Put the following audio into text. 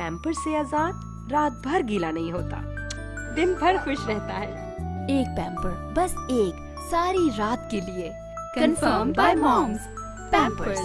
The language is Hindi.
पैम्पर से आज़ाद, रात भर गीला नहीं होता। दिन भर खुश रहता है। एक पैम्पर, बस एक, सारी रात के लिए। Confirm bye moms Pampers